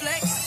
flex.